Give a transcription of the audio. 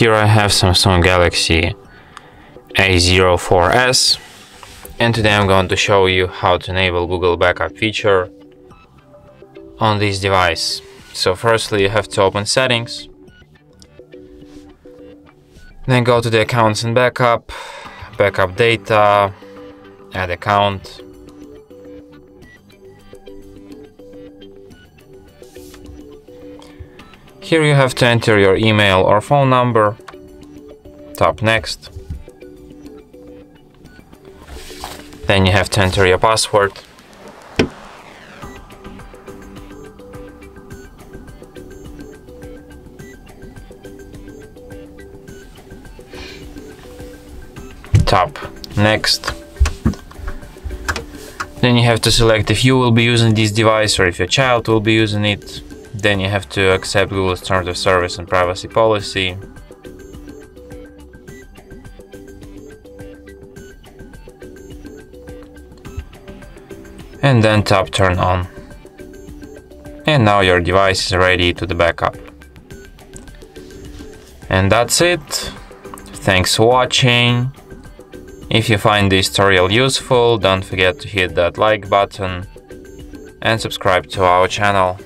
Here I have Samsung Galaxy A04s and today I'm going to show you how to enable Google Backup feature on this device. So firstly you have to open settings, then go to the accounts and backup, backup data, add account, Here you have to enter your email or phone number. Tap next. Then you have to enter your password. Tap next. Then you have to select if you will be using this device or if your child will be using it. Then you have to accept Google's terms of service and privacy policy. And then tap turn on. And now your device is ready to the backup. And that's it. Thanks for watching. If you find this tutorial useful, don't forget to hit that like button and subscribe to our channel.